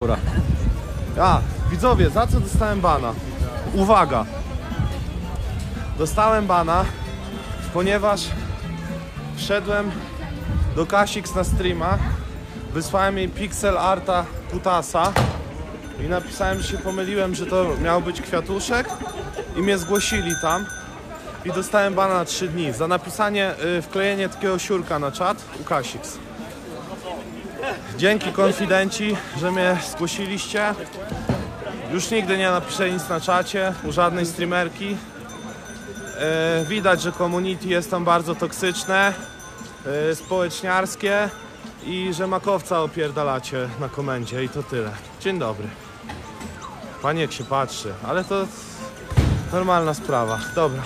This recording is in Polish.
Dobra. A, widzowie, za co dostałem bana? Uwaga! Dostałem bana, ponieważ wszedłem do Kasix na streama, wysłałem jej pixel arta Kutasa i napisałem, że się pomyliłem, że to miał być kwiatuszek i mnie zgłosili tam i dostałem bana na 3 dni za napisanie, y, wklejenie takiego siurka na czat u Kasix. Dzięki konfidenci, że mnie zgłosiliście. Już nigdy nie napiszę nic na czacie u żadnej streamerki. E, widać, że community jest tam bardzo toksyczne, e, społeczniarskie i że makowca opierdalacie na komendzie i to tyle. Dzień dobry. Panie jak się patrzy, ale to normalna sprawa. Dobra.